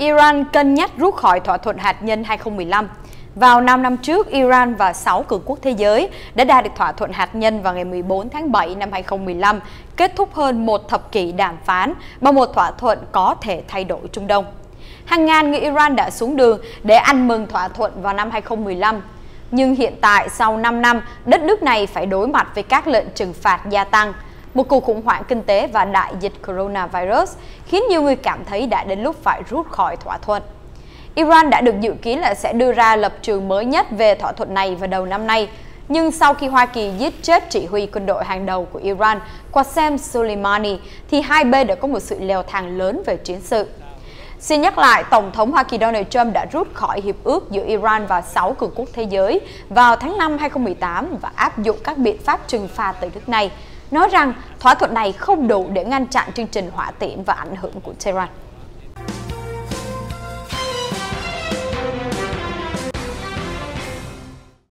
Iran cân nhắc rút khỏi thỏa thuận hạt nhân 2015. Vào 5 năm trước, Iran và 6 cường quốc thế giới đã đạt được thỏa thuận hạt nhân vào ngày 14 tháng 7 năm 2015, kết thúc hơn một thập kỷ đàm phán bằng một thỏa thuận có thể thay đổi Trung Đông. Hàng ngàn người Iran đã xuống đường để ăn mừng thỏa thuận vào năm 2015. Nhưng hiện tại, sau 5 năm, đất nước này phải đối mặt với các lệnh trừng phạt gia tăng – một cuộc khủng hoảng kinh tế và đại dịch coronavirus khiến nhiều người cảm thấy đã đến lúc phải rút khỏi thỏa thuận. Iran đã được dự kiến là sẽ đưa ra lập trường mới nhất về thỏa thuận này vào đầu năm nay, nhưng sau khi Hoa Kỳ giết chết chỉ huy quân đội hàng đầu của Iran, Qasem Soleimani, thì hai bên đã có một sự leo thang lớn về chiến sự. Xin nhắc lại, Tổng thống Hoa Kỳ Donald Trump đã rút khỏi hiệp ước giữa Iran và 6 cường quốc thế giới vào tháng 5 2018 và áp dụng các biện pháp trừng phạt từ nước này nói rằng thỏa thuận này không đủ để ngăn chặn chương trình hỏa tiễn và ảnh hưởng của Tehran.